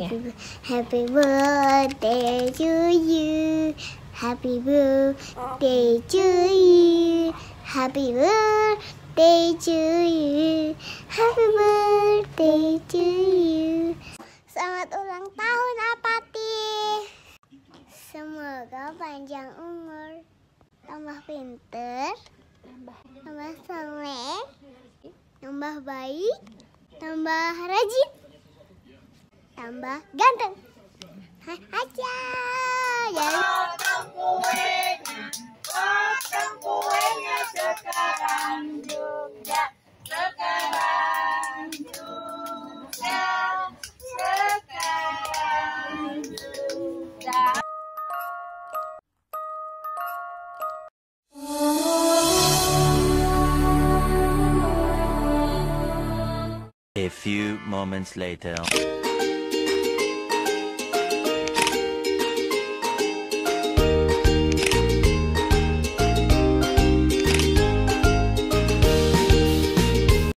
Happy birthday to you. Happy birthday to you. Happy birthday to you. Happy birthday to you. Selamat ulang tahun Apati. Semoga panjang umur, tambah pinter, tambah soleh, tambah baik, tambah rajin, tambah ganteng. Aja. Jadi Potong kuenya, potong kuenya sekarang juga, sekarang juga, sekarang juga. A few moments later.